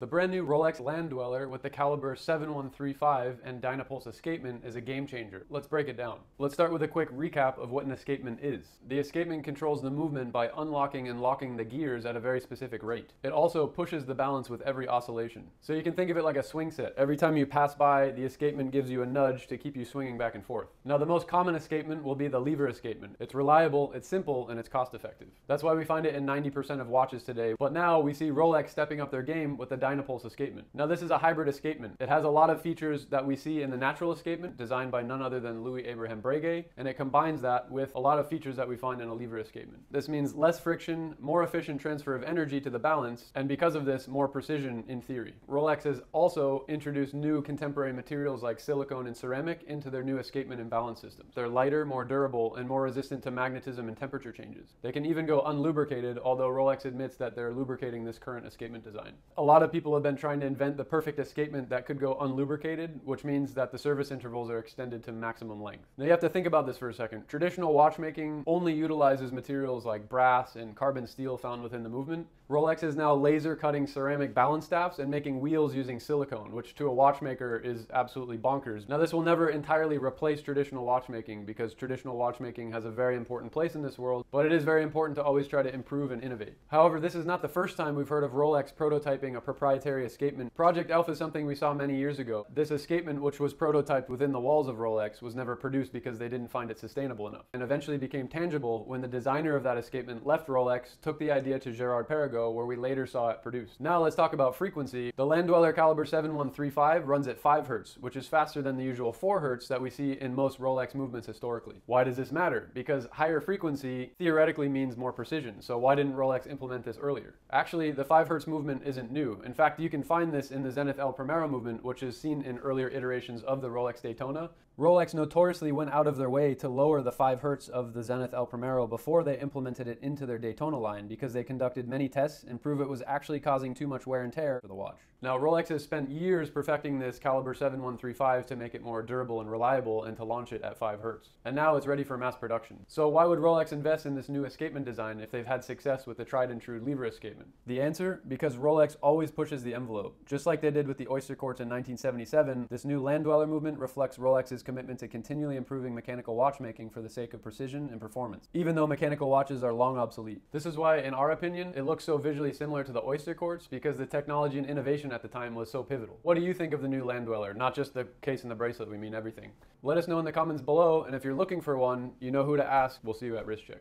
The brand new Rolex Land Dweller with the caliber 7135 and Dynapulse escapement is a game changer. Let's break it down. Let's start with a quick recap of what an escapement is. The escapement controls the movement by unlocking and locking the gears at a very specific rate. It also pushes the balance with every oscillation. So you can think of it like a swing set. Every time you pass by, the escapement gives you a nudge to keep you swinging back and forth. Now the most common escapement will be the lever escapement. It's reliable, it's simple, and it's cost effective. That's why we find it in 90% of watches today. But now we see Rolex stepping up their game with the Dynapulse escapement. Now this is a hybrid escapement. It has a lot of features that we see in the natural escapement designed by none other than Louis Abraham Breguet and it combines that with a lot of features that we find in a lever escapement. This means less friction, more efficient transfer of energy to the balance and because of this more precision in theory. Rolex has also introduced new contemporary materials like silicone and ceramic into their new escapement and balance systems. They're lighter, more durable and more resistant to magnetism and temperature changes. They can even go unlubricated although Rolex admits that they're lubricating this current escapement design. A lot of people have been trying to invent the perfect escapement that could go unlubricated, which means that the service intervals are extended to maximum length. Now you have to think about this for a second. Traditional watchmaking only utilizes materials like brass and carbon steel found within the movement. Rolex is now laser cutting ceramic balance staffs and making wheels using silicone, which to a watchmaker is absolutely bonkers. Now this will never entirely replace traditional watchmaking because traditional watchmaking has a very important place in this world, but it is very important to always try to improve and innovate. However, this is not the first time we've heard of Rolex prototyping a proprietary escapement. Project Alpha is something we saw many years ago. This escapement, which was prototyped within the walls of Rolex, was never produced because they didn't find it sustainable enough, and eventually became tangible when the designer of that escapement left Rolex, took the idea to Girard-Perregaux, where we later saw it produced. Now let's talk about frequency. The Land Dweller caliber 7135 runs at 5 Hz, which is faster than the usual 4 Hz that we see in most Rolex movements historically. Why does this matter? Because higher frequency theoretically means more precision, so why didn't Rolex implement this earlier? Actually, the 5 Hz movement isn't new. In fact, you can find this in the Zenith El Primero movement, which is seen in earlier iterations of the Rolex Daytona. Rolex notoriously went out of their way to lower the 5 Hz of the Zenith El Primero before they implemented it into their Daytona line because they conducted many tests and proved it was actually causing too much wear and tear for the watch. Now, Rolex has spent years perfecting this caliber 7135 to make it more durable and reliable and to launch it at 5 Hz. And now it's ready for mass production. So why would Rolex invest in this new escapement design if they've had success with the tried and true lever escapement? The answer? Because Rolex always pushes the envelope. Just like they did with the Oyster Quartz in 1977, this new Land Dweller movement reflects Rolex's commitment to continually improving mechanical watchmaking for the sake of precision and performance, even though mechanical watches are long obsolete. This is why, in our opinion, it looks so visually similar to the Oyster Quartz because the technology and innovation at the time was so pivotal. What do you think of the new Land Dweller? Not just the case and the bracelet, we mean everything. Let us know in the comments below, and if you're looking for one, you know who to ask. We'll see you at Wristcheck.